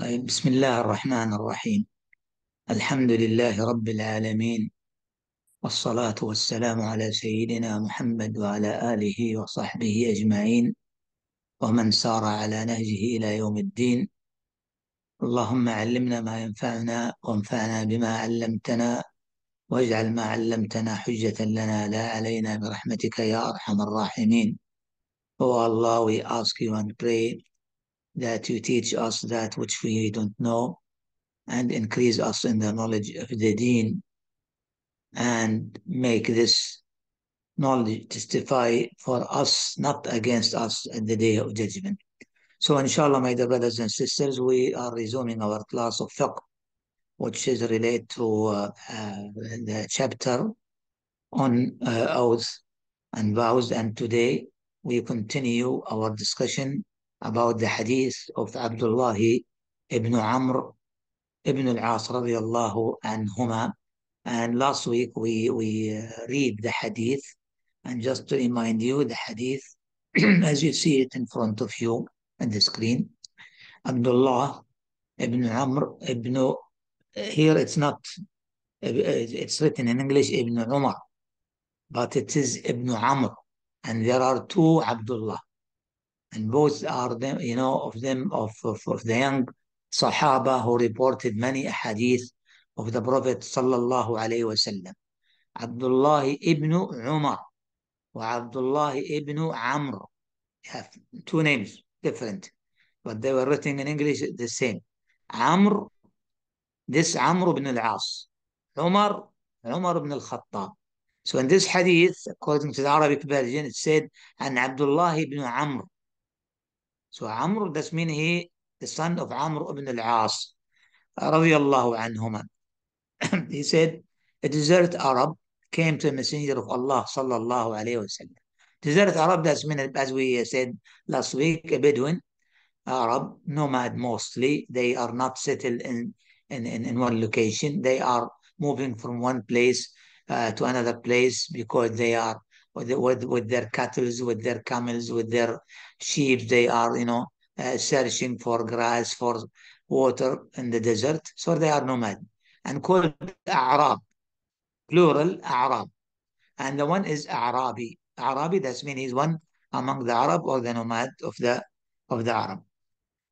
طيب بسم الله الرحمن الرحيم. الحمد لله رب العالمين والصلاة والسلام على سيدنا محمد وعلى آله وصحبه أجمعين ومن سار على نهجه إلى يوم الدين. اللهم علمنا ما ينفعنا وانفعنا بما علمتنا واجعل ما علمتنا حجة لنا لا علينا برحمتك يا أرحم الراحمين. Oh Allah, we ask you and pray that you teach us that which we don't know and increase us in the knowledge of the deen and make this knowledge testify for us, not against us at the day of judgment. So inshallah, my dear brothers and sisters, we are resuming our class of fiqh, which is related to uh, uh, the chapter on uh, oath and vows. And today we continue our discussion about the hadith of Abdullah ibn Amr ibn al-As radiallahu anhuma. And last week we, we uh, read the hadith. And just to remind you, the hadith, as you see it in front of you on the screen, Abdullah ibn Amr ibn, here it's not, it's written in English Ibn Umar, but it is Ibn Amr. And there are two Abdullah and both are them, you know, of them of, of, of the young Sahaba who reported many hadith of the Prophet sallallahu alaihi wasallam. Abdullah ibn Umar and Abdullah ibn Amr have two names different, but they were written in English the same. Amr, this Amr ibn al-As, Umar, Umar ibn al-Khattab. So in this hadith, according to the Arabic version, it said, and Abdullah ibn Amr, so Amr, that means he, the son of Amr ibn al-As, radiallahu anhuma. he said, a desert Arab came to the messenger of Allah sallallahu alayhi wasallam. Desert Arab, that's mean, as we said last week, a Bedouin Arab, nomad mostly. They are not settled in, in, in, in one location. They are moving from one place uh, to another place because they are with, with, with their cattle, with their camels, with their sheep. They are, you know, uh, searching for grass, for water in the desert. So they are nomad and called Arab, plural Arab. And the one is Arabi. Arabi, that means he's one among the Arab or the nomad of the of the Arab.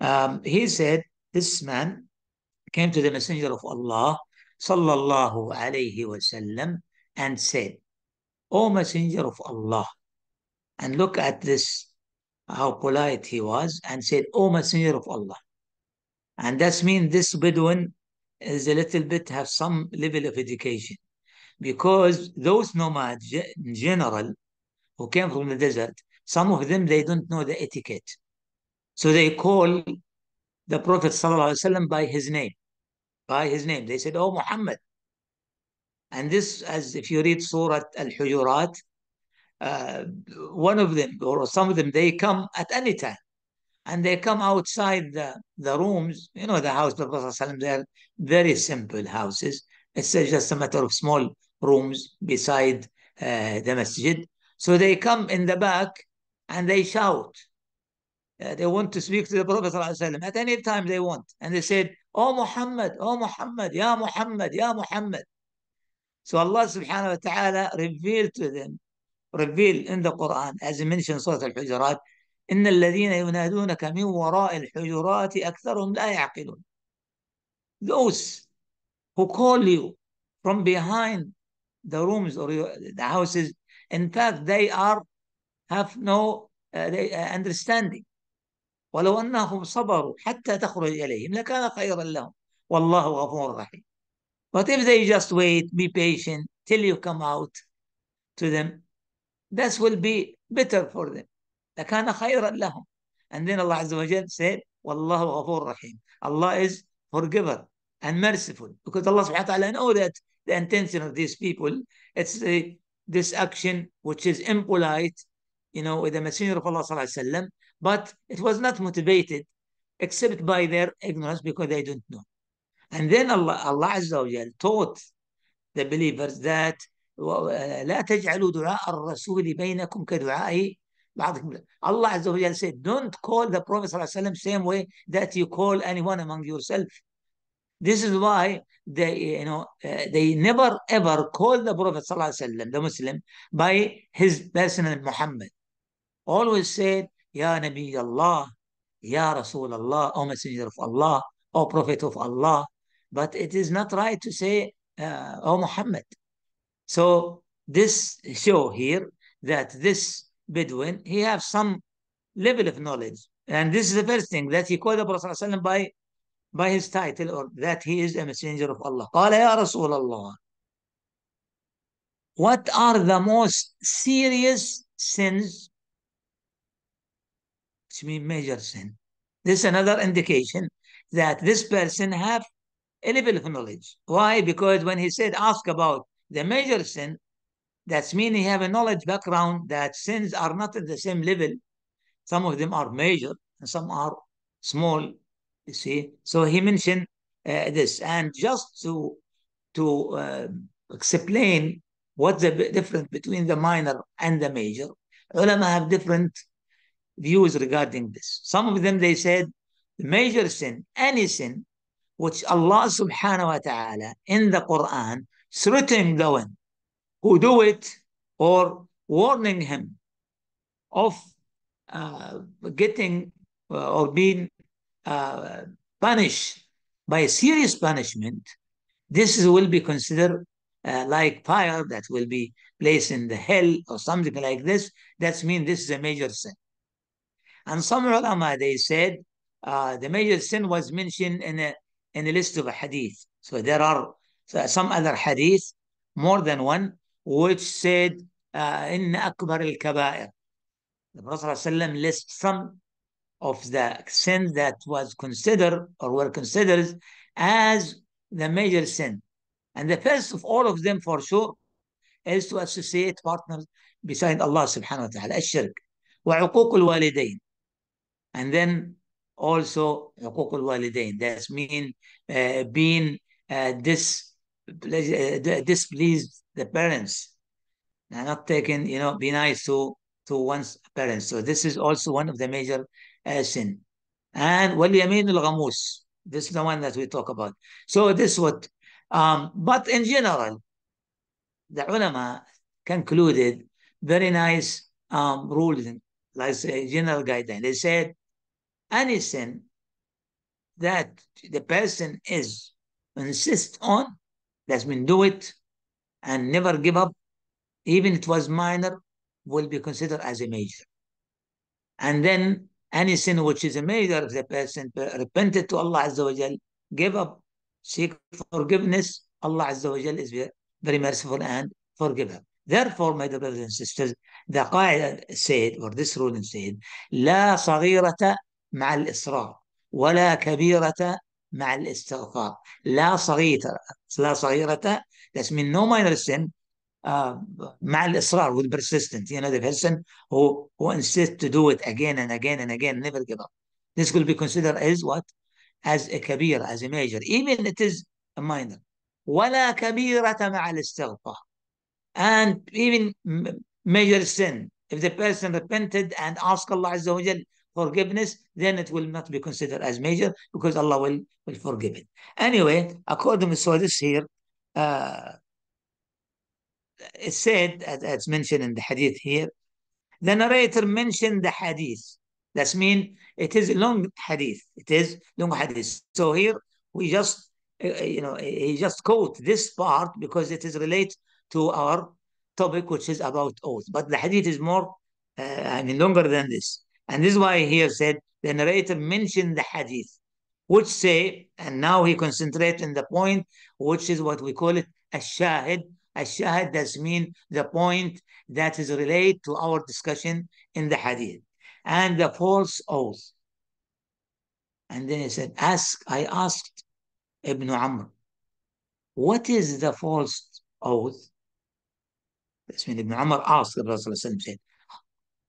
Um, he said, this man came to the Messenger of Allah, sallallahu alayhi wasallam, and said, O Messenger of Allah, and look at this, how polite he was, and said, O Messenger of Allah. And that means this Bedouin is a little bit have some level of education because those nomads in general who came from the desert, some of them they don't know the etiquette. So they call the Prophet ﷺ by his name. By his name. They said, Oh Muhammad. And this, as if you read Surah Al-Hujurat, uh, one of them or some of them, they come at any time. And they come outside the, the rooms, you know, the house of the Prophet ﷺ, they're very simple houses. It's just a matter of small rooms beside uh, the masjid. So they come in the back and they shout. Uh, they want to speak to the Prophet ﷺ at any time they want. And they said, Oh Muhammad, oh Muhammad, Ya Muhammad, Ya Muhammad. So Allah subhanahu wa ta'ala revealed to them, revealed in the Quran, as he mentioned Surah Al-Hujurat, إن الذين ينادونك من وراء الحجرات أكثرهم لا يعقلون. Those who call you from behind the rooms or the houses, in fact, they are have no uh, they, uh, understanding. ولو أنهم صبروا حتى تخرج إليهم لكان خيرا لهم والله غفور رحيم. But if they just wait, be patient till you come out to them, this will be better for them. لكان خيرا لهم. And then Allah Azza wa Jal said, والله غفور رحيم. Allah is forgiver and merciful because Allah subhanahu wa ta'ala know that the intention of these people, it's a, this action which is impolite, you know, with the Messenger of Allah sallallahu alaihi wasallam, but it was not motivated except by their ignorance because they don't know. And then Allah, Allah Azza wa Jal taught the believers that لا تجعلوا دعاء الرسول بينكم كدعاء Allah Azza wa Jal said, don't call the Prophet ﷺ same way that you call anyone among yourself. This is why they, you know, uh, they never ever call the Prophet ﷺ, the Muslim, by his personal Muhammad. Always said, Ya Nabi Allah, Ya Rasul Allah, O Messenger of Allah, O Prophet of Allah. But it is not right to say, uh, O Muhammad. So this show here that this Bedouin, he have some level of knowledge. And this is the first thing that he called the Prophet ﷺ by, by his title or that he is a messenger of Allah. قال يا رسول الله What are the most serious sins? Which mean major sin. This is another indication that this person have a level of knowledge. Why? Because when he said ask about the major sin, that's mean he have a knowledge background that sins are not at the same level. Some of them are major and some are small. You see, so he mentioned uh, this, and just to to uh, explain what's the difference between the minor and the major, ulama have different views regarding this. Some of them they said the major sin, any sin, which Allah subhanahu wa ta'ala in the Quran threatening the one who do it or warning him of uh, getting uh, or being uh, punished by a serious punishment, this will be considered uh, like fire that will be placed in the hell or something like this. That means this is a major sin. And some ulama, they said uh, the major sin was mentioned in a, in a list of a hadith. So there are some other hadith, more than one, which said, uh, in akbar al kabair. The Prophet ﷺ lists some of the sins that was considered or were considered as the major sin. And the first of all of them for sure is to associate partners beside Allah subhanahu wa ta'ala, ash-shirk, wa al-walidayn. And then also عقوق الوالدين. That's mean uh, being uh, dis, uh, displeased the parents. And not taking, you know, be nice to to one's parents. So this is also one of the major uh, sin. And واليمين الغموس. This is the one that we talk about. So this what, um, but in general, the ulama concluded very nice um, rules, like a general guideline. They said any sin that the person is insist on, that's mean do it and never give up, even it was minor, will be considered as a major. And then any sin which is a major, if the person repented to Allah Azza wa Jal, give up, seek forgiveness, Allah Azza wa Jal is very merciful and forgiver. Therefore, my dear brothers and sisters, the qaida said, or this ruling said, لا صغيرة مع الإصرار ولا كبيرة مع الاستغفار. لا صغيرة, لا صغيرة, that's mean no minor sin, uh, مع الإصرار with persistence. You know, the person who, who insists to do it again and again and again, never give up. This will be considered as what? As a kabir, as a major. Even it is a minor. ولا كبيرة مع الاستغفار. And even major sin, if the person repented and asked Allah Azza wa forgiveness, then it will not be considered as major because Allah will, will forgive it. Anyway, according to so this here, uh, it said, as, as mentioned in the hadith here, the narrator mentioned the hadith. That means it is a long hadith. It is long hadith. So here we just, uh, you know, he just quote this part because it is related to our topic, which is about oath. But the hadith is more, uh, I mean, longer than this. And this is why here said the narrator mentioned the hadith, which say, and now he concentrates on the point, which is what we call it a shahid. A shahid does mean the point that is related to our discussion in the hadith. And the false oath. And then he said, ask, I asked Ibn Amr, what is the false oath? That's when Ibn Umar asked the Prophet said,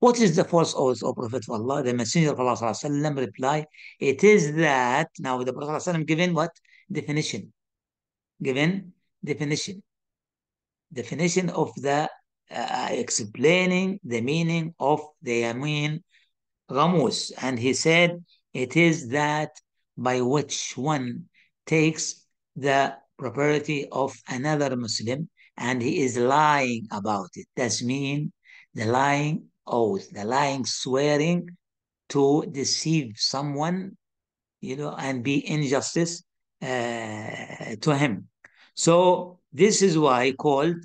what is the false oath, O Prophet of Allah? The Messenger of Allah وسلم, reply, it is that, now the Prophet وسلم, given what? Definition. Given definition. Definition of the, uh, explaining the meaning of the Yamin Ghamus. And he said, it is that by which one takes the property of another Muslim and he is lying about it. That's mean the lying oath, the lying swearing to deceive someone, you know, and be injustice uh, to him. So this is why called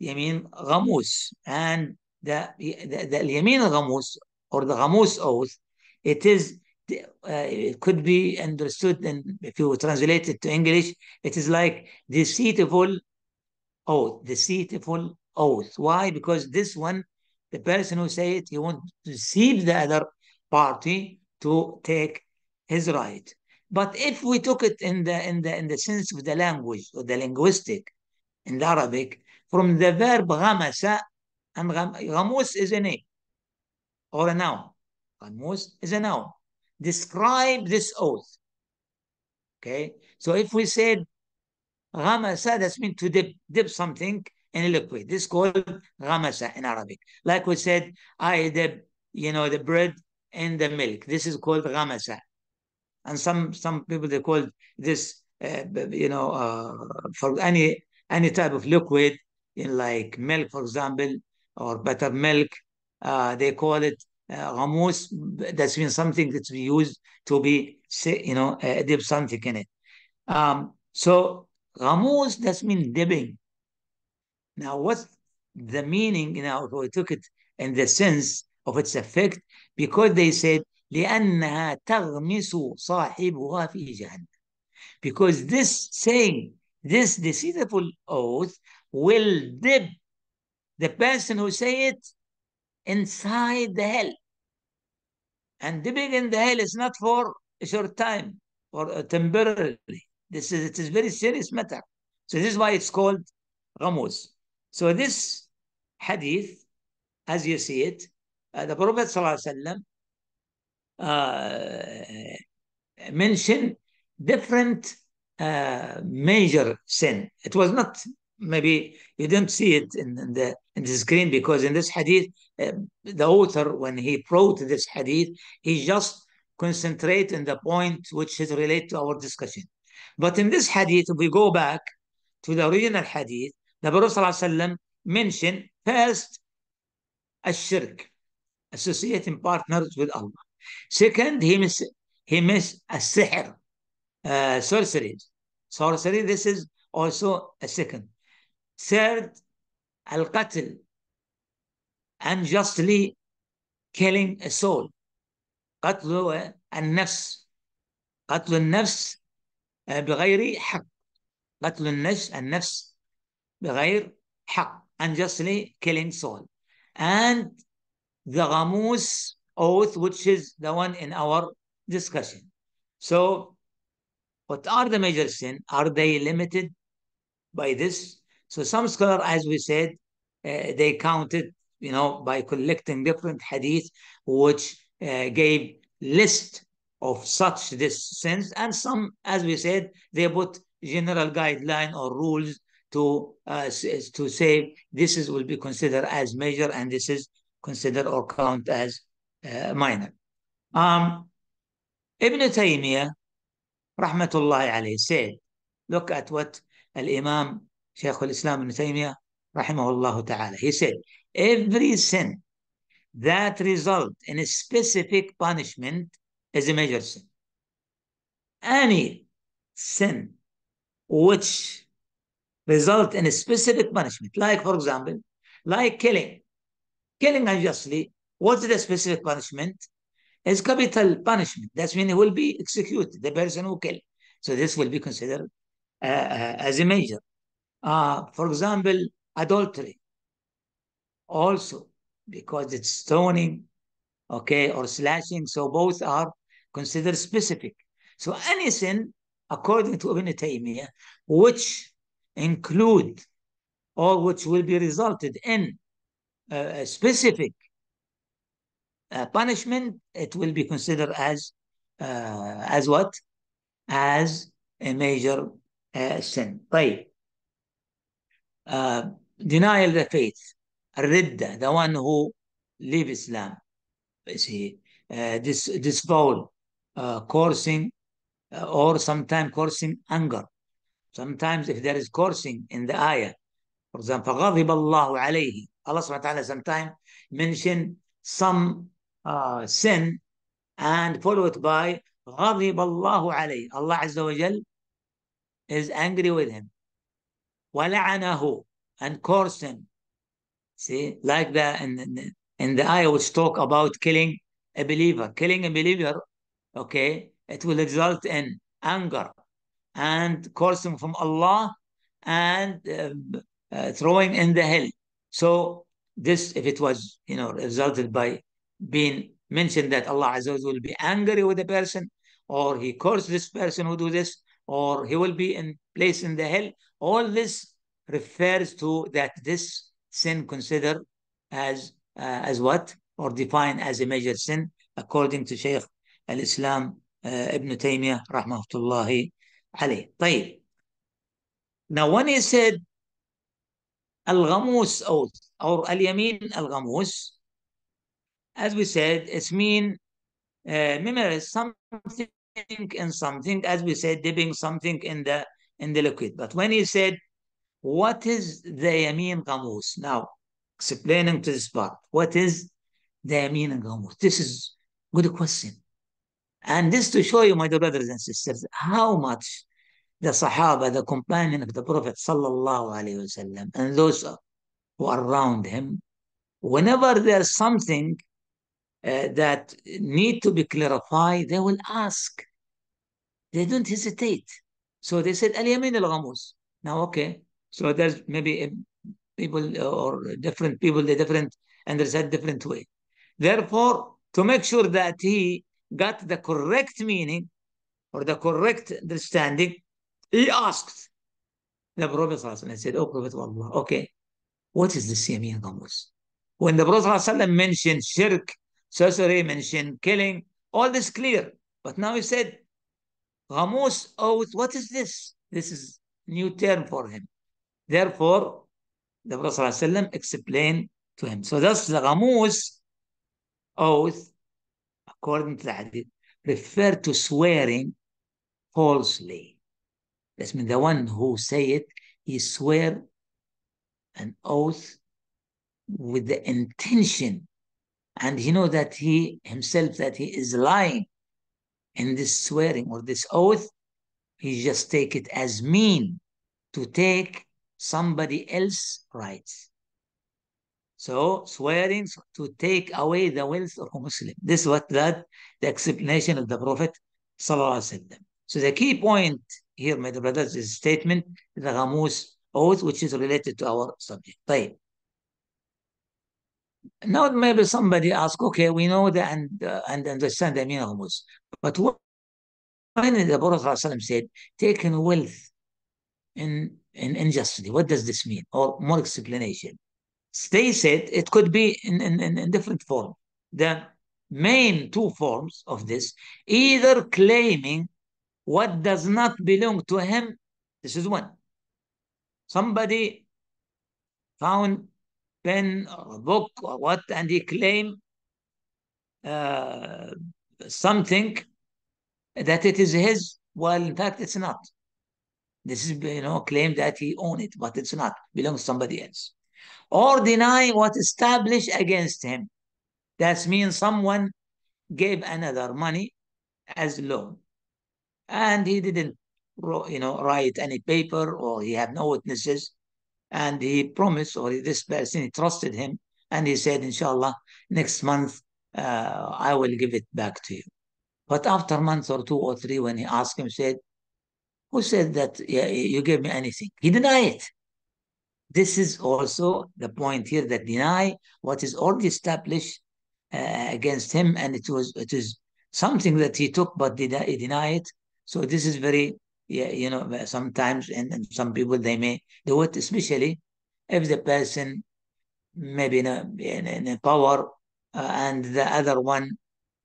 Yamin Ghamus. And the, the, the Yamin Ghamus or the Ghamus oath, it is uh, it could be understood and if you translate it to English, it is like deceitful oath, deceitful oath. Why? Because this one, the person who say it, he wants to deceive the other party to take his right. But if we took it in the in the in the sense of the language or the linguistic in the Arabic, from the verb ghamasa, and ghamus is a name or a noun. Ghamus is a noun. Describe this oath. Okay, so if we said ghamasa, that means to dip, dip something in liquid. This is called ghamasa in Arabic. Like we said, I dip, you know, the bread and the milk. This is called ghamasa. And some some people they call this, uh, you know, uh, for any any type of liquid, in like milk, for example, or buttermilk, uh, they call it uh, ghamus. That's means something that that's used to be, you know, dip something in it. Um, so ghamus, that's mean dipping. Now, what's the meaning? You know, we took it in the sense of its effect because they said لأنها تغمس صاحبها في جهنم. Because this saying, this deceitful oath will dip the person who say it inside the hell. And dipping in the hell is not for a short time or uh, temporarily. This is it is very serious matter. So this is why it's called Ghamus. So this hadith, as you see it, uh, the Prophet ﷺ, uh, mentioned different uh, major sin. It was not maybe you didn't see it in, in, the in the screen because in this hadith, uh, the author when he wrote this hadith, he just concentrate in the point which is related to our discussion. But in this hadith, if we go back to the original hadith, the Prophet ﷺ mentioned first shirk, associating partners with Allah. Second, he miss he missed a sihr, uh, sorcery. Sorcery, this is also a second. Third, al-qatl, unjustly killing a soul. قتل النفس قتل النفس بغير حق قتل النفس النفس بغير حق unjustly killing Saul. And the Ghamus oath, which is the one in our discussion. So, what are the major sin? Are they limited by this? So, some scholar, as we said, uh, they counted, you know, by collecting different hadith, which uh, gave list of such this sins, and some, as we said, they put general guideline or rules to uh, to say this is will be considered as major and this is considered or count as uh, minor um ibn taymiyyah rahmatullah alayhi said look at what al-imam shaykh al-islam ibn taymiyyah rahimahullah ta'ala he said every sin that result in a specific punishment is a major sin. Any sin which result in a specific punishment, like for example, like killing, killing unjustly, what's the specific punishment? Is capital punishment. That's when he will be executed, the person who killed. So this will be considered uh, uh, as a major. Uh, for example, adultery. Also, because it's stoning, okay, or slashing. So both are considered specific. So any sin, according to Ibn Taymiyyah, which include or which will be resulted in a specific uh, punishment, it will be considered as uh, as what? As a major uh, sin. طيب. Uh, denial the faith الردة the one who leave Islam see uh, this disbowel uh, coursing uh, or sometimes coursing anger sometimes if there is coursing in the ayah for example غضب الله عليه Allah subhanahu wa ta'ala sometimes mention some uh, sin and follow it by غضب الله عليه Allah Azza wa Jal is angry with him ولعنه and cursed him see like that in, in, in the ayah which talk about killing a believer killing a believer okay it will result in anger and cursing from Allah and uh, uh, throwing in the hell. So this if it was you know resulted by being mentioned that Allah Azza will be angry with the person or he cursed this person who do this or he will be in place in the hell all this refers to that this sin considered as uh, as what? Or defined as a major sin according to Shaykh al-Islam uh, Ibn Taymiyyah rahmatullahi alayh. طيب. Now when he said الغموس oath or اليمين الغموس as we said it's mean uh, memorize something in something as we said dipping something in the in the liquid but when he said what is the yamin ghamus now explaining to this part what is the yamin ghamus this is good question and this to show you my dear brothers and sisters how much the sahaba the companion of the prophet wasallam and those who are around him whenever there's something uh, that need to be clarified they will ask. They don't hesitate. So they said al-yamin al-ghamus. Now okay. So there's maybe people or different people, they different understand different way. Therefore, to make sure that he got the correct meaning or the correct understanding, he asked the Prophet and said, Oh Prophet of Allah, okay, what is the Yamin Ghamus? When the Prophet mentioned shirk, sorcery, mentioned killing, all this clear. But now he said, Ghamus oath, what is this? This is new term for him. Therefore, the Prophet explained to him. So that's the Ghamus oath, according to the hadith, refer to swearing falsely. That means the one who say it, he swear an oath with the intention and he know that he himself that he is lying in this swearing or this oath he just take it as mean to take somebody else rights. So swearing to take away the wealth of a Muslim. This is what that the explanation of the Prophet So the key point here, my brothers, is statement the Ghamus oath, which is related to our subject. طيب. Now maybe somebody ask, okay, we know that and uh, and understand the meaning of Ghamus, but what when the Prophet said, taking wealth in in injustice. What does this mean? Or more explanation. They said it could be in, in, in different form. The main two forms of this, either claiming what does not belong to him, this is one. Somebody found pen or a book or what, and he claimed uh, something that it is his, while in fact it's not. This is, you know, claim that he own it, but it's not. Belongs to somebody else. Or deny what established against him. That means someone gave another money as loan. And he didn't, you know, write any paper or he had no witnesses. And he promised, or this person, he trusted him. And he said, inshallah, next month, uh, I will give it back to you. But after month or two or three, when he asked him, said, who said that you gave me anything? He denied it. This is also the point here that deny what is already established uh, against him, and it was it is something that he took but did he deny it. So this is very yeah, you know sometimes and, and some people they may do it, especially if the person maybe in a, in, in a power uh, and the other one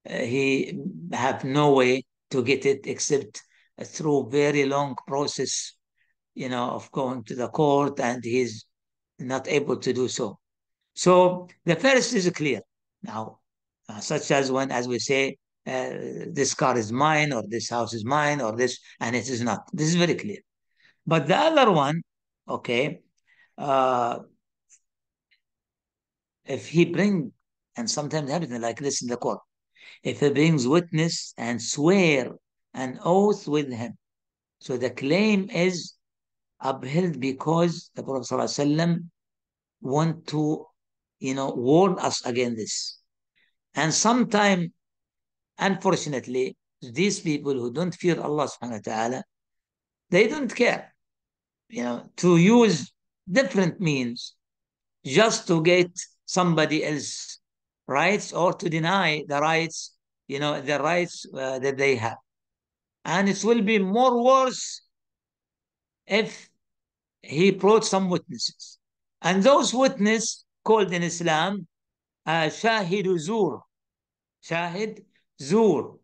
uh, he have no way to get it except through very long process, you know, of going to the court, and he's not able to do so. So the first is clear now, uh, such as when, as we say, uh, this car is mine, or this house is mine, or this, and it is not. This is very clear. But the other one, okay, uh, if he bring, and sometimes happens like this in the court, if he brings witness and swear an oath with him, so the claim is upheld because the Prophet ﷺ want to, you know, warn us against this. And sometimes, unfortunately, these people who don't fear Allah subhanahu wa ta'ala, they don't care, you know, to use different means just to get somebody else rights or to deny the rights, you know, the rights uh, that they have. And it will be more worse if he brought some witnesses. And those witnesses called in Islam uh, Shahid Zur. Shahid Zur.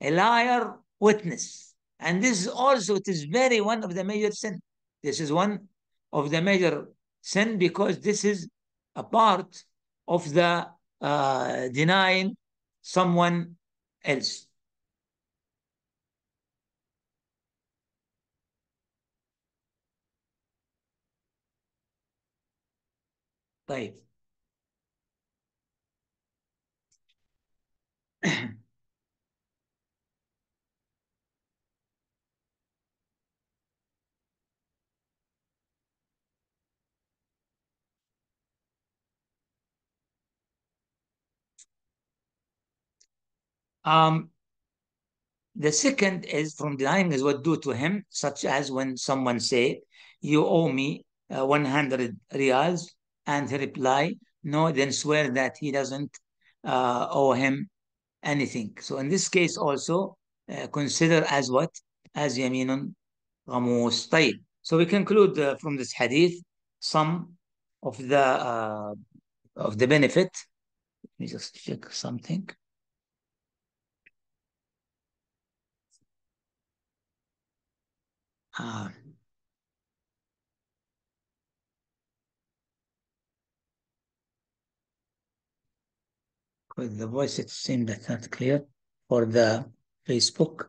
A liar witness. And this is also, it is very one of the major sin. This is one of the major sin because this is a part of the uh, denying someone else. طيب Um, the second is from denying is what do to him, such as when someone say, you owe me uh, 100 riyals, and he reply, no, then swear that he doesn't uh, owe him anything. So in this case also, uh, consider as what? As yaminun ghamus. طيب. So we conclude uh, from this hadith some of the uh, of the benefit. Let me just check something. Uh, with the voice it seemed that's not clear for the Facebook.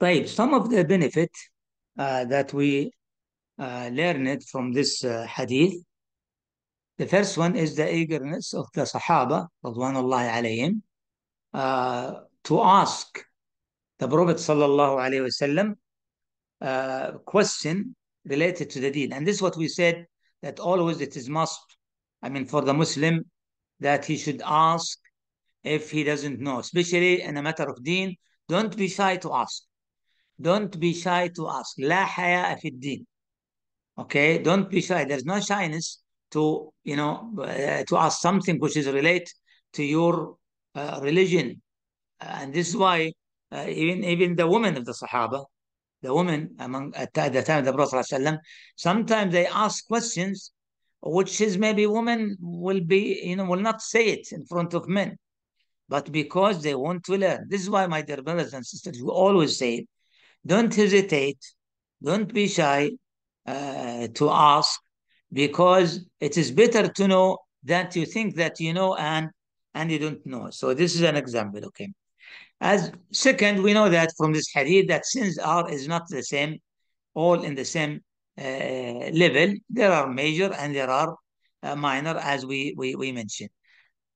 طيب, some of the benefit uh, that we uh, learned from this uh, hadith. The first one is the eagerness of the Sahaba, radwanullahi alayhim, uh, to ask the Prophet sallallahu alayhi wasallam uh, question related to the deen. And this is what we said that always it is must. I mean, for the Muslim, that he should ask if he doesn't know, especially in a matter of deen. Don't be shy to ask. Don't be shy to ask. La haya fi deen. Okay, don't be shy. There's no shyness to you know uh, to ask something which is relate to your uh, religion, uh, and this is why uh, even, even the women of the Sahaba, the women among at the time of the Prophet sometimes they ask questions which is maybe women will be, you know, will not say it in front of men, but because they want to learn. This is why, my dear brothers and sisters, we always say, don't hesitate, don't be shy uh, to ask, because it is better to know that you think that you know and and you don't know. So this is an example, okay. As second, we know that from this hadith that sins are is not the same, all in the same uh, level. There are major and there are uh, minor, as we, we, we mentioned.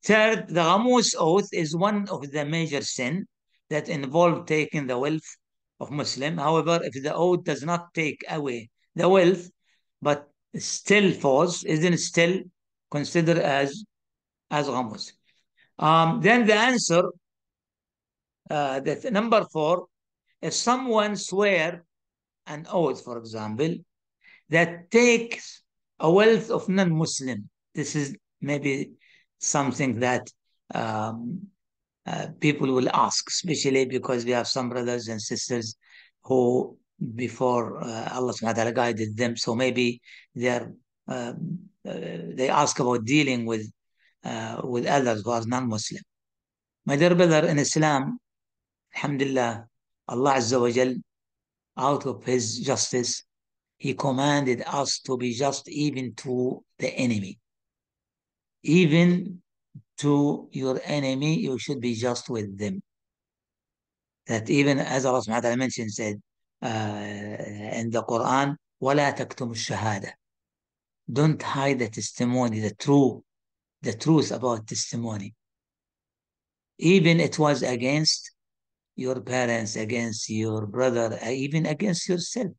Third, the Ghamus oath is one of the major sin that involve taking the wealth of Muslim. However, if the oath does not take away the wealth, but still falls, isn't still considered as as Ghamus. Um, then the answer uh, that number four, if someone swear an oath, for example, that takes a wealth of non-Muslim, this is maybe something that um, uh, people will ask, especially because we have some brothers and sisters who before uh, Allah subhanahu wa ta'ala guided them, so maybe they're um, uh, they ask about dealing with uh, with others who are non-Muslim. My dear brother in Islam, Alhamdulillah, Allah Azza wa Jal, out of His justice, He commanded us to be just even to the enemy. Even to your enemy, you should be just with them. That even as Allah subhanahu wa ta'ala mentioned, said uh, in the Quran, وَلَا تَكْتُمُ الشَّهَادَةِ Don't hide the testimony, the true, the truth about testimony. Even it was against your parents, against your brother, even against yourself.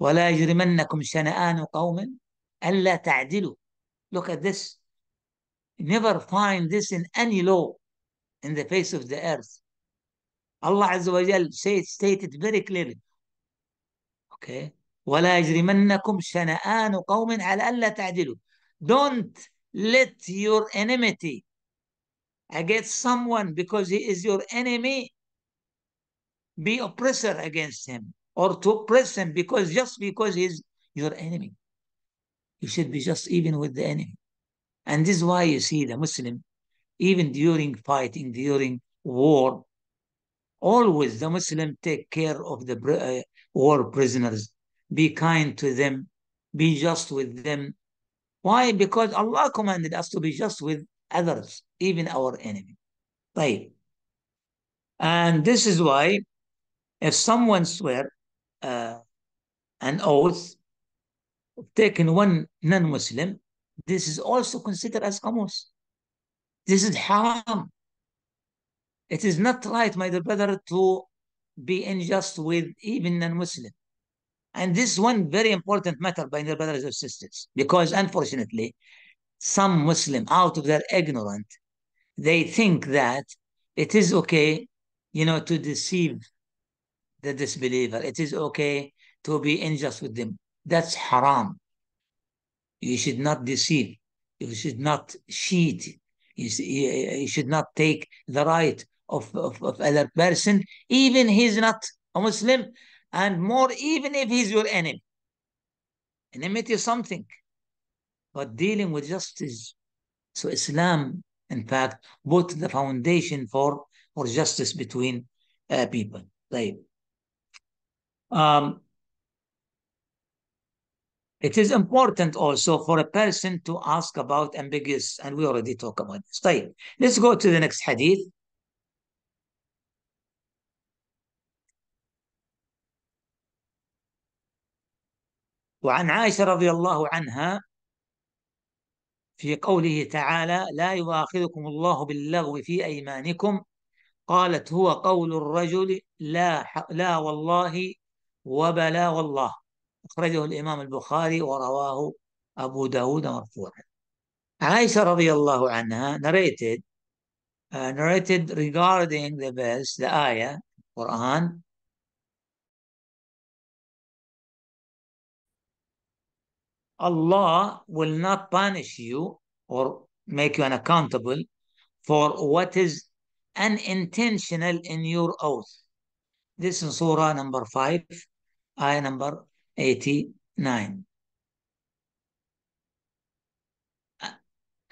ولا يجرمنكم شنآن قوم ألا تعدلوا. Look at this. never find this in any law in the face of the earth. Allah Azza wa Jal stated very clearly. Okay. ولا يجرمنكم شنآن قوم على ألا تعدلوا. Don't let your enmity against someone because he is your enemy be oppressor against him or to oppress him because just because he's your enemy. You should be just even with the enemy. And this is why you see the Muslim, even during fighting, during war, always the Muslim take care of the uh, war prisoners, be kind to them, be just with them. Why? Because Allah commanded us to be just with others, even our enemy. Right. And this is why if someone swear uh, an oath, taken one non-Muslim, this is also considered as ghamus. This is haram. It is not right, my dear brother, to be unjust with even non-Muslim. And this one very important matter, my dear brothers and sisters, because unfortunately, some Muslim, out of their ignorance, they think that it is okay, you know, to deceive the disbeliever. It is okay to be unjust with them. That's haram. You should not deceive. You should not cheat. You, you should not take the right of, of, of other person, even he's not a Muslim, and more even if he's your enemy. Enmity is something, but dealing with justice. So Islam, in fact, put the foundation for, for justice between uh, people. Right. Um, it is important also for a person to ask about ambiguous, and we already talked about this. طيب. Let's go to the next hadith. وعن عائشة رضي الله عنها في قوله تعالى لا يؤاخذكم الله باللغو في أيمانكم قالت هو قول الرجل لا لا والله وبلا والله أخرجه الإمام البخاري ورواه أبو داود مرفوعا. عائشة رضي الله عنها narrated uh, narrated regarding the verse the ayah Quran Allah will not punish you or make you unaccountable for what is unintentional in your oath. This is Surah number 5, ayah number 89.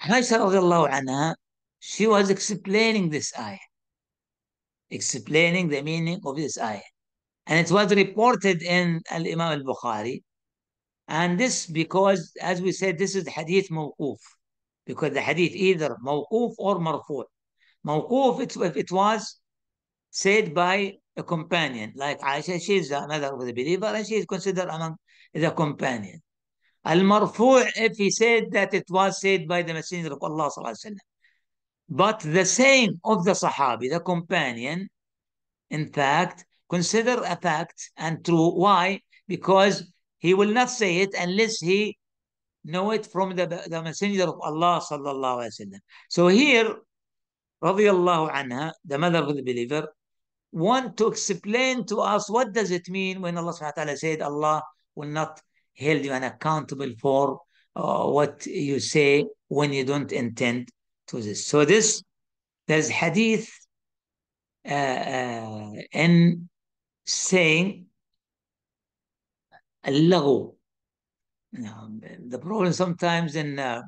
Aisha radiallahu anha, she was explaining this ayah, explaining the meaning of this ayah. And it was reported in Al-Imam al-Bukhari. And this because, as we said, this is the hadith mawquf. Because the hadith either mawquf or marfu'. Mawquf, it, if it was said by a companion, like Aisha, she is a mother of the believer, and she is considered among the companion. Al-marfu' if he said that it was said by the Messenger of Allah But the saying of the Sahabi, the companion, in fact, consider a fact and true. Why? Because he will not say it unless he know it from the, the Messenger of Allah sallallahu alaihi wasallam. So here, radiallahu anha, the mother of the believer, want to explain to us what does it mean when Allah subhanahu wa ta'ala said Allah will not hold you accountable for uh, what you say when you don't intend to this. So this, there's hadith uh, uh, in saying اللغو. You know, the problem sometimes in uh,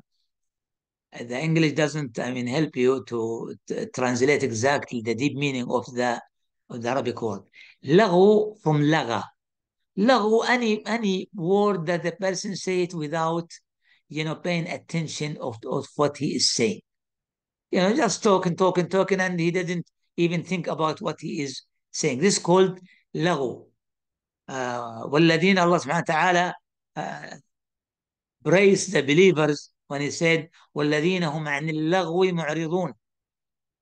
the English doesn't, I mean, help you to translate exactly the deep meaning of the of the Arabic word. Laghu from laga. Laghu, any any word that the person say it without, you know, paying attention of, of what he is saying. You know, just talking, talking, talking, and he doesn't even think about what he is saying. This is called laghu. Uh, والذين Allah subhanahu wa ta'ala uh, praised the believers when he said والذين هم عن اللغو معرضون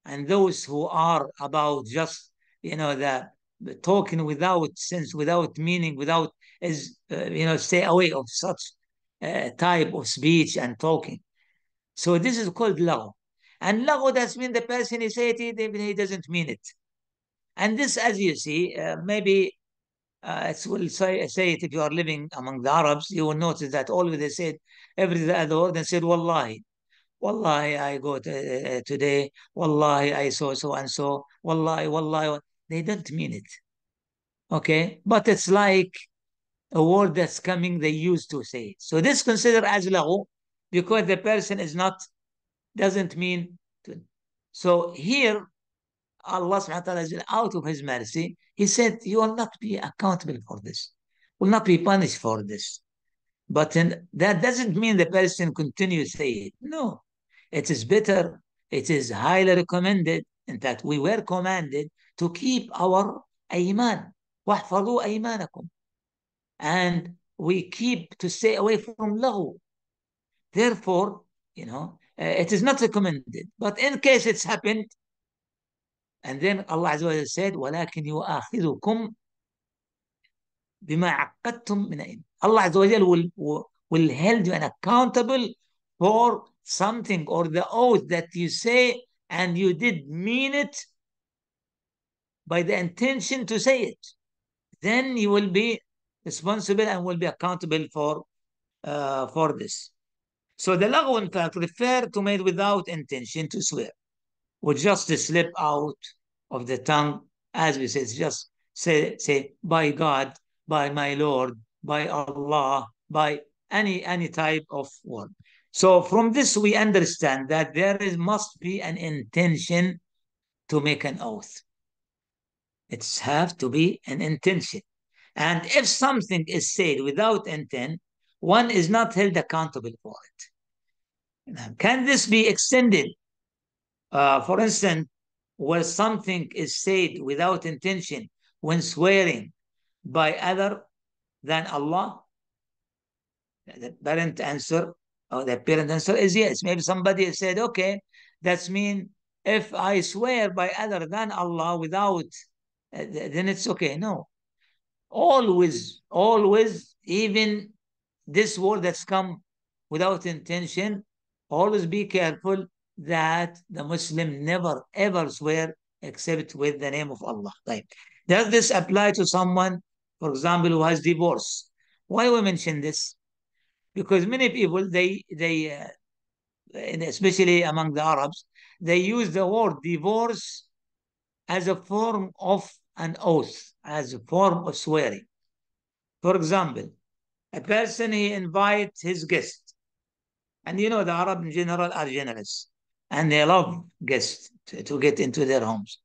and those who are about just you know the, the talking without sense without meaning without is uh, you know stay away of such uh, type of speech and talking so this is called laghu and laghu does mean the person he said it even he doesn't mean it and this as you see uh, maybe uh, will say, say it if you are living among the Arabs, you will notice that always they said every other word and said wallahi. Wallahi, I go to, uh, today. Wallahi, I saw so and so. Wallahi, wallahi. They don't mean it. Okay? But it's like a word that's coming, they used to say it. So this considered as lahu because the person is not, doesn't mean to. So here, Allah subhanahu wa ta'ala is out of his mercy. He said, You will not be accountable for this, will not be punished for this. But in, that doesn't mean the person continues saying it. No, it is better, it is highly recommended. In fact, we were commanded to keep our ayman. وَاحْفَظُوا أَيْمَانَكُمْ And we keep to stay away from lahu. Therefore, you know, uh, it is not recommended. But in case it's happened, and then Allah Azza wa said, ولكن يؤاخذكم بما عقدتم من أيمان. Allah Azza wa will, will, will hold you accountable for something or the oath that you say and you did mean it by the intention to say it. Then you will be responsible and will be accountable for uh, for this. So the laghu in fact refer to made without intention to swear, or just slip out of the tongue, as we say, just say say by God, by my Lord, by Allah, by any any type of word. So from this we understand that there is must be an intention to make an oath. It's have to be an intention. And if something is said without intent, one is not held accountable for it. Can this be extended? Uh, for instance, where something is said without intention when swearing by other than Allah? The parent answer or the parent answer is yes. Maybe somebody said, okay, that's mean if I swear by other than Allah without, uh, then it's okay. No, always, always, even this word that's come without intention, always be careful that the Muslim never ever swear except with the name of Allah. Right. Does this apply to someone, for example, who has divorce? Why we mention this? Because many people, they, they uh, especially among the Arabs, they use the word divorce as a form of an oath, as a form of swearing. For example, a person he invites his guest, and you know the Arab in general are generous, and they love guests to, to get into their homes.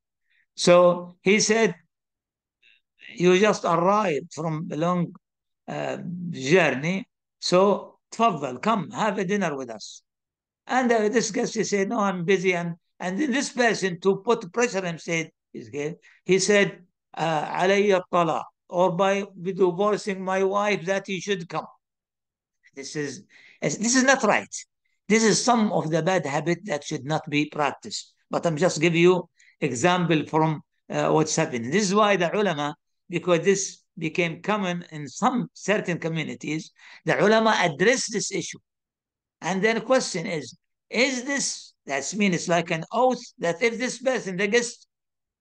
So he said, "You just arrived from a long uh, journey, so tfaddal, come have a dinner with us." And uh, this guest he said, "No, I'm busy," and and then this person to put pressure him said, he said, "Alayya talaq." or by divorcing my wife that he should come. This is this is not right. This is some of the bad habit that should not be practiced. But I'm just give you example from uh, what's happening. This is why the ulama, because this became common in some certain communities, the ulama address this issue. And then the question is, is this, that means it's like an oath that if this person, the guest,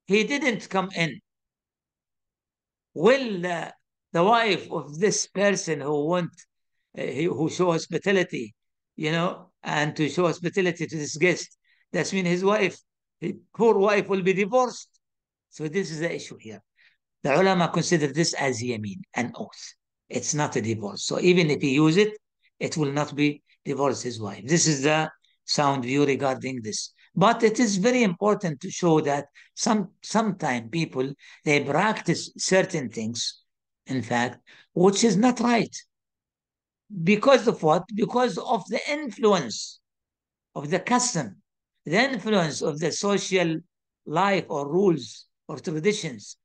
he didn't come in, will uh, the wife of this person who want uh, who show hospitality you know and to show hospitality to this guest. That means his wife his poor wife will be divorced. So this is the issue here. The ulama consider this as yamin an oath. It's not a divorce. So even if he use it it will not be divorce his wife. This is the sound view regarding this. But it is very important to show that some sometimes people they practice certain things, in fact, which is not right. Because of what? Because of the influence of the custom, the influence of the social life or rules or traditions.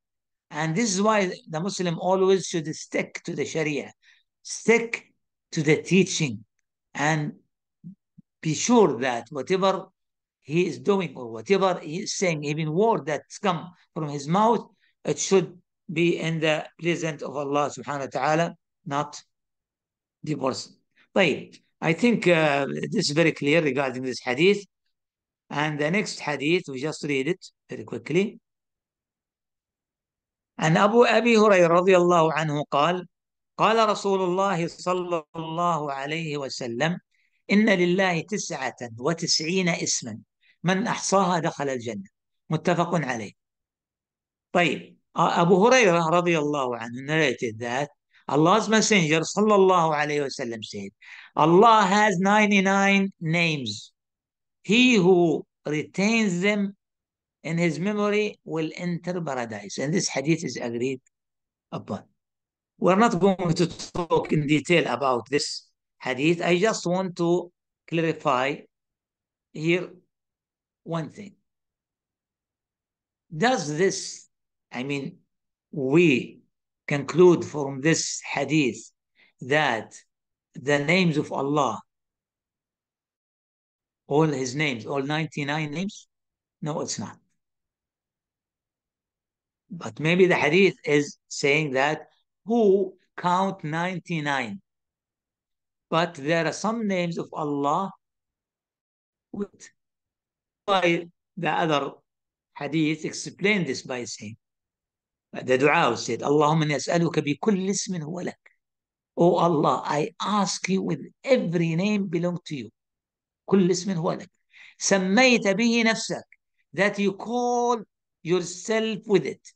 And this is why the Muslim always should stick to the Sharia, stick to the teaching, and be sure that whatever he is doing or whatever he is saying, even word that's come from his mouth, it should be in the pleasant of Allah subhanahu wa ta'ala, not divorce. طيب, I think uh, this is very clear regarding this hadith. And the next hadith, we just read it very quickly. عن أبو أبي هريرة رضي الله عنه قال قال رسول الله صلى الله عليه وسلم إن لله تسعة وتسعين اسما من أحصاها دخل الجنة متفق عليه طيب أبو هريرة رضي الله عنه narrated that Allah's Messenger sallallahu alayhi wasallam said, Allah has 99 names. He who retains them in his memory will enter paradise. And this hadith is agreed upon. We're not going to talk in detail about this hadith. I just want to clarify here one thing. Does this, I mean, we conclude from this hadith that the names of Allah, all his names, all 99 names? No, it's not. But maybe the hadith is saying that who count 99. But there are some names of Allah with why the other hadith explain this by saying هذا دعاء السيد اللهم إني أسألك بكل اسم هو لك. أو الله اي اسك يو وذ افري نيم belong تو يو كل اسم هو لك. سميت به نفسك that you call yourself with it.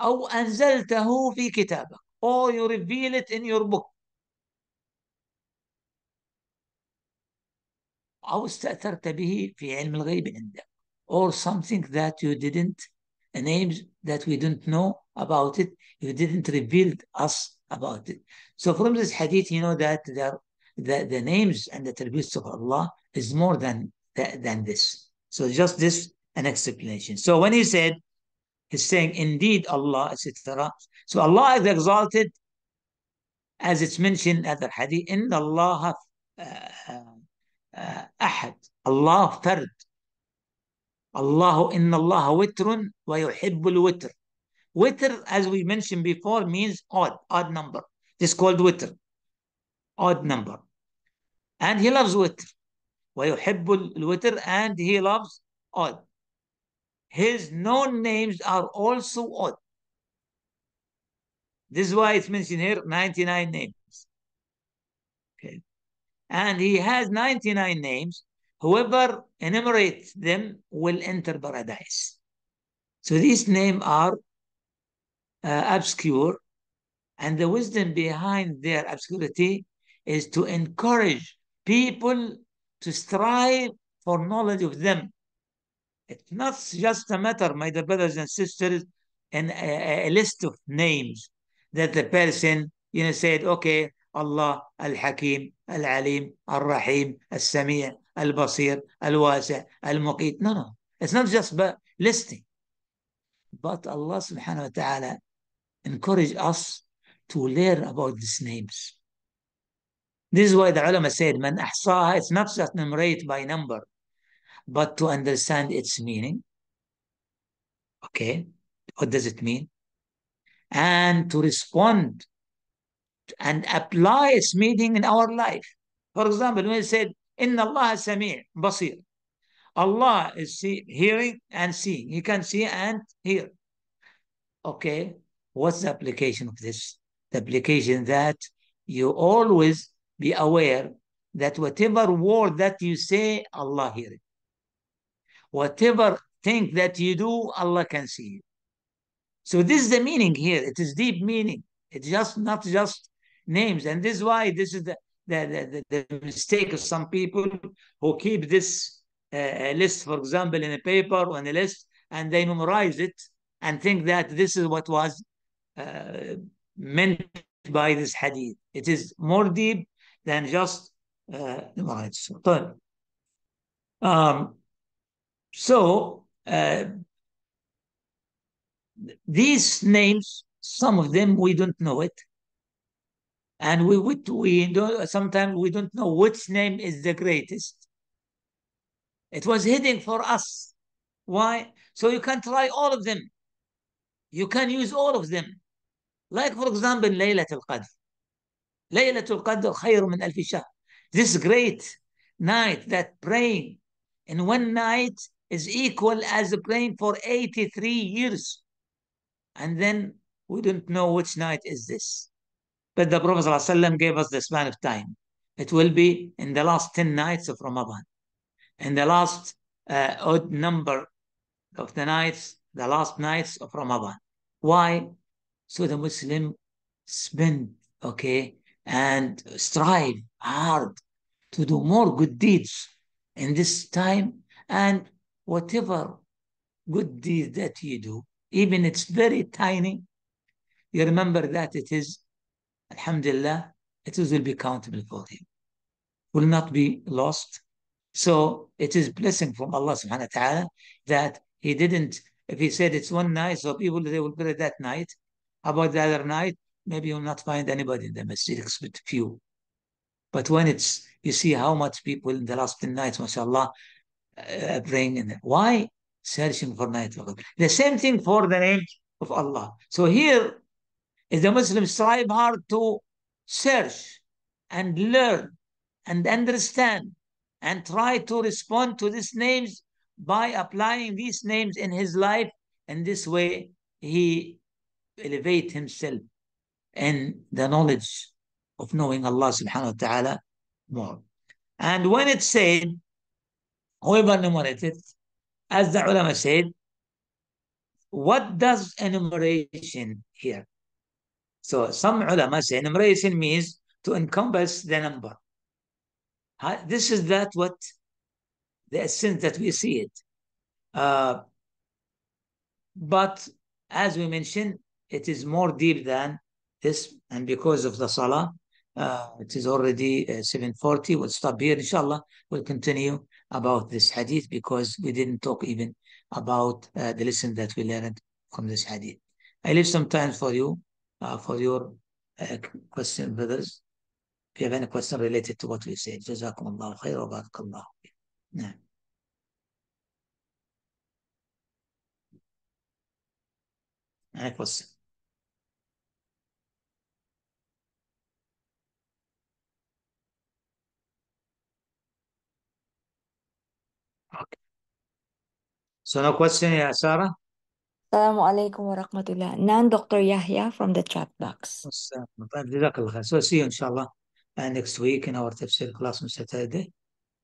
أو أنزلته في كتابك. أو you reveal it in your book. أو استأثرت به في علم الغيب عندك. Or something that you didn't names that we don't know about it you didn't reveal us about it so from this hadith you know that there, the, the names and the attributes of Allah is more than than this so just this an explanation so when he said He's saying, indeed, Allah, etc. So Allah is exalted, as it's mentioned in the hadith, in Allah أحد Allah فرد Allah inna Allah witrun wa yuhibbul witr. Witr, as we mentioned before, means odd, odd number. This called witr, odd number. And he loves witr. Wa yuhibbul witr, and he loves odd. His known names are also odd. This is why it's mentioned here 99 names. Okay. And he has 99 names, Whoever enumerates them will enter paradise. So these names are uh, obscure, and the wisdom behind their obscurity is to encourage people to strive for knowledge of them it's not just a matter, my dear brothers and sisters, and a, a, list of names that the person, you know, said, okay, Allah, Al-Hakim, Al-Alim, Al-Rahim, Al-Sami' Al-Basir, Al-Wasi' Al-Muqit. No, no. It's not just listing. But Allah subhanahu wa ta'ala encourage us to learn about these names. This is why the ulama said, Man ahsaha, it's not just numerate by number but to understand its meaning. Okay, what does it mean? And to respond and apply its meaning in our life. For example, when it said, Inna Allah Sami' Basir. Allah is see, hearing and seeing. He can see and hear. Okay, what's the application of this? The application that you always be aware that whatever word that you say, Allah hear it whatever thing that you do, Allah can see you. So this is the meaning here. It is deep meaning. It's just not just names. And this is why this is the the, the, the mistake of some people who keep this uh, list, for example, in a paper or in a list, and they memorize it and think that this is what was uh, meant by this hadith. It is more deep than just the uh, memorize. Um, so uh, these names, some of them we don't know it, and we we, we don't, sometimes we don't know which name is the greatest. It was hidden for us. Why? So you can try all of them. You can use all of them. Like for example, Laylatul Qadr. Laylatul Qadr خير من ألف شهر. This great night that praying in one night is equal as praying for 83 years. And then we don't know which night is this. But the Prophet ﷺ gave us the span of time. It will be in the last 10 nights of Ramadan. In the last uh, odd number of the nights, the last nights of Ramadan. Why? So the Muslim spend, okay, and strive hard to do more good deeds in this time and whatever good deed that you do, even it's very tiny, you remember that it is, alhamdulillah, it will be countable for him, Will not be lost. So it is blessing from Allah subhanahu wa ta'ala that he didn't, if he said it's one night, so people they will pray that night. About the other night, maybe you'll not find anybody in the masjid except few. But when it's, you see how much people in the last 10 nights, mashallah, uh, praying in it. Why? Searching for night. The same thing for the name of Allah. So here is the Muslims strive hard to search and learn and understand and try to respond to these names by applying these names in his life. In this way, he elevate himself in the knowledge of knowing Allah subhanahu wa ta'ala more. And when it's said, whoever enumerated, as the ulama said, what does enumeration here? So some ulama say enumeration means to encompass the number. This is that what the essence that we see it. Uh, but as we mentioned, it is more deep than this, and because of the salah, uh, it is already uh, 7.40. We'll stop here, inshallah. We'll continue about this hadith because we didn't talk even about uh, the lesson that we learned from this hadith. I leave some time for you, uh, for your uh, question, brothers. If you have any question related to what we said, جزاكم الله خير وبارك الله نعم. Any question? Okay. So no question, yeah, Sarah? Assalamu alaikum wa rahmatullah. Nan Dr. Yahya from the chat box. So see you inshallah uh, next week in our tafsir class on Saturday.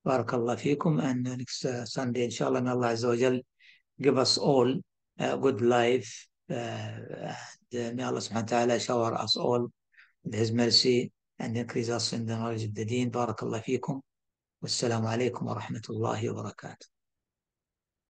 Barakallah fikum and next uh, Sunday inshallah may Allah Azza wa give us all a good life uh, and may Allah subhanahu wa ta'ala shower us all with his mercy and increase us in the knowledge of the deen. Barakallah fikum. Wassalamu alaikum wa rahmatullahi wa barakatuh.